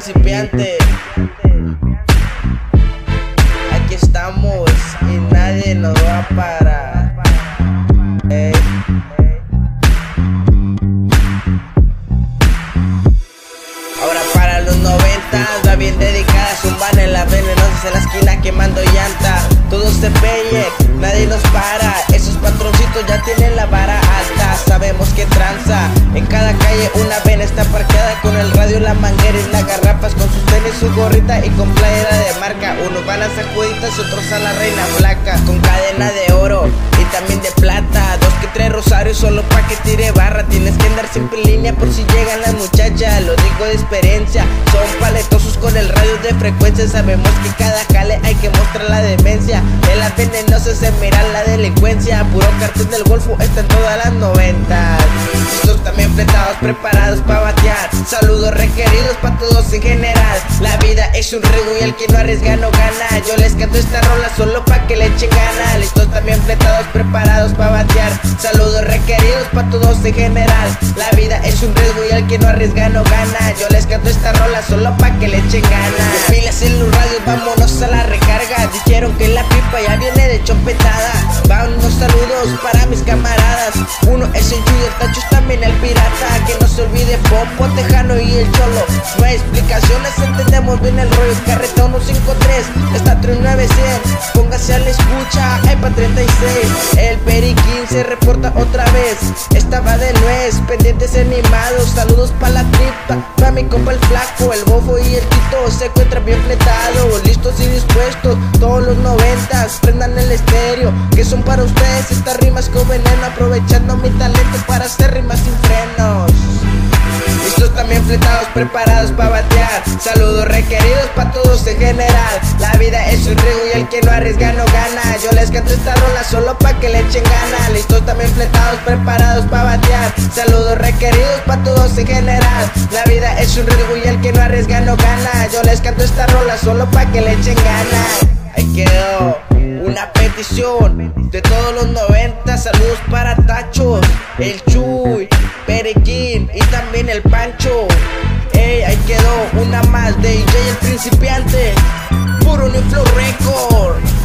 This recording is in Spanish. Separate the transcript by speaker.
Speaker 1: principiante. Aquí estamos y nadie nos va a parar. Ahora para los 90 va bien dedicada, zumban en la venenosa en la esquina quemando llanta. Todo se pelle, nadie nos para. Esos patroncitos ya tienen la vara alta. Sabemos que tranza. Cada calle una vena está parqueada con el radio, la manguera y las garrafas. Con sus tenis, su gorrita y con playera de marca. Unos van a sacuditas y otros a la reina blanca. Con cadena de oro por si llegan las muchachas. Lo digo de experiencia. Son paletosos con el radio de frecuencia. Sabemos que cada jale hay que mostrar la demencia. En las venenosas se mira la delincuencia. Puro cartón del golfo está en todas las noventas. Estos también fletados, preparados para batear. Saludos requeridos para todos en general. La vida es un riesgo y el que no arriesga no gana. Yo les canto esta rola solo pa' que le echen gana. Listos también fletados, preparados para batear. Saludos requeridos para todos en general. La vida es un riesgo y el que no arriesga no gana. Yo les canto esta rola solo pa' que le echen gana. Pilas en los radios, vámonos a la recarga. Dijeron que la pipa ya viene de chopetada. Van unos saludos para mis camaradas. Uno es el Chuy, el Tacho también el pirata. Que no se olvide Popo, Tejano y el Cholo. No hay explicaciones, entendemos bien el rollo. Carreta 153, está 3900. Escucha, hay pa' 36. El Periquín se reporta otra vez. Estaba de nuez, pendientes animados. Saludos pa' la tripa, pa' mi compa el flaco, el bofo y el tito. Se encuentran bien fletados, listos y dispuestos. Todos los noventas, prendan el estéreo. Que son para ustedes estas rimas con veneno. Aprovechando mi talento para hacer rimas sin frenos. Listos también fletados, preparados para batear. Saludos requeridos para todos en general. La vida es un riesgo y el que no arriesga no gana. Yo les canto esta rola solo pa' que le echen gana. Listos también fletados, preparados para batear. Saludos requeridos para todos en general. La vida es un riesgo y el que no arriesga no gana. Yo les canto esta rola solo pa' que le echen gana. Ahí quedó una petición de todos los 90. Saludos para Tachos, el Chuy, Y también el Pancho. Ey, ahí quedó una más de DJ el principiante. Puro New Flow Record.